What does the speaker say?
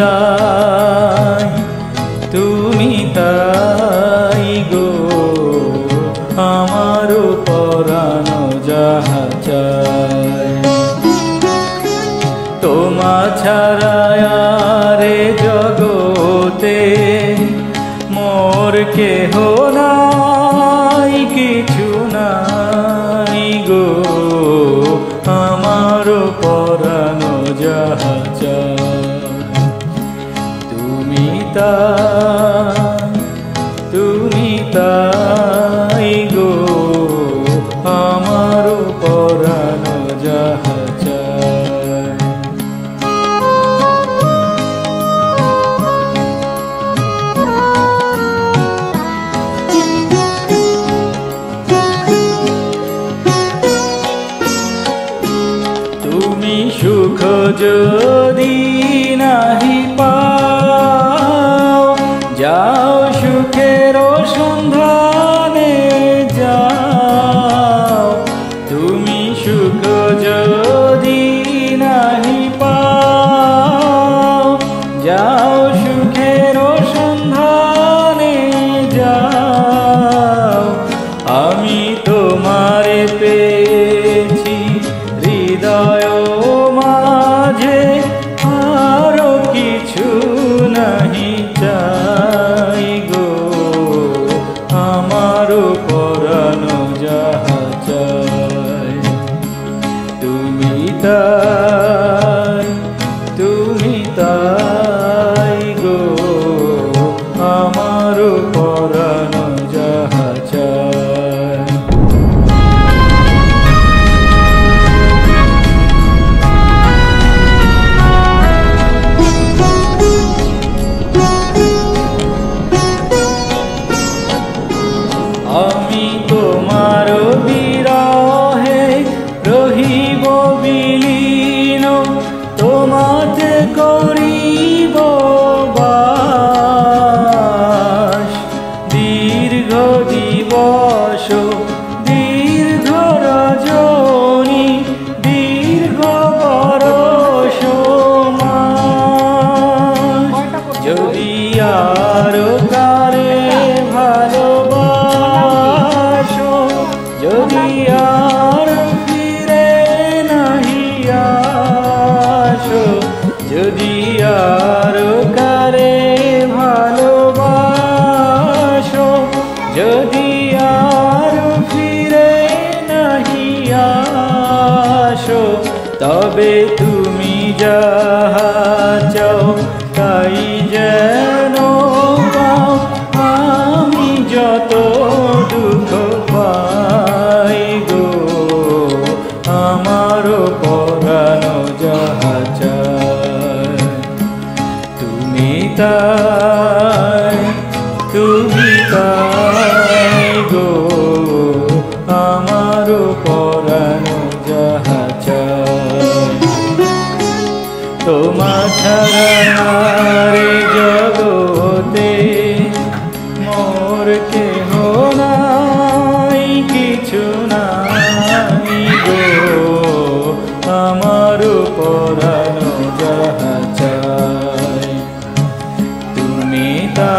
তাই, তুমি তাই গো, আমার পরানো যাহা চাই। তোমা ছাড়ায় রে জগতে মোর কেহ নাই, কিছু নাই গো। তাই তুমি তাই গো আমার পরানো যাহাচা তুমি সুখ যা more আসো, তবে তুমি যাও তাই যেন আমি যত দুঃখ পাই গো আমার পরানো যাহা তুমি তা নারে জগতে মোর কে নাই কিছু নাই গো। আমার পরানো যাহা তুমি তা